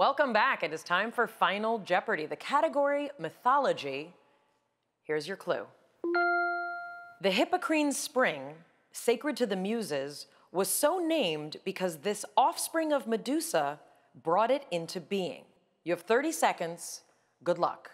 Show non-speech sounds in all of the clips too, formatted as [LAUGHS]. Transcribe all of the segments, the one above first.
Welcome back. It is time for Final Jeopardy, the category mythology. Here's your clue. The Hippocrene Spring, sacred to the Muses, was so named because this offspring of Medusa brought it into being. You have 30 seconds. Good luck.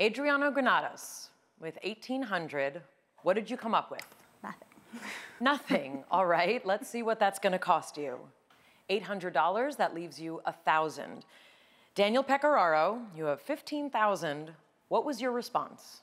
Adriano Granados with 1800. What did you come up with? Nothing. Nothing. [LAUGHS] All right, let's see what that's going to cost you. $800, that leaves you 1000 Daniel Pecoraro, you have 15,000. What was your response?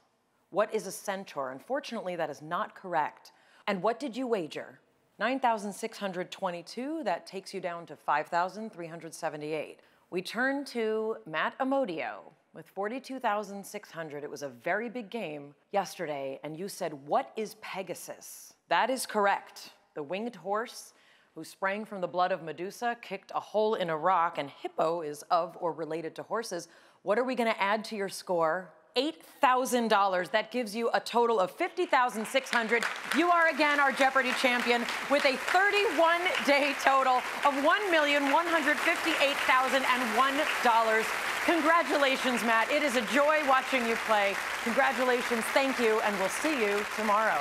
What is a centaur? Unfortunately, that is not correct. And what did you wager? 9,622, that takes you down to 5,378. We turn to Matt Amodio with 42,600. It was a very big game yesterday, and you said, What is Pegasus? That is correct. The winged horse who sprang from the blood of Medusa, kicked a hole in a rock, and hippo is of or related to horses. What are we gonna add to your score? $8,000. That gives you a total of 50,600. You are again our Jeopardy champion with a 31 day total of $1,158,001. Congratulations, Matt. It is a joy watching you play. Congratulations, thank you, and we'll see you tomorrow.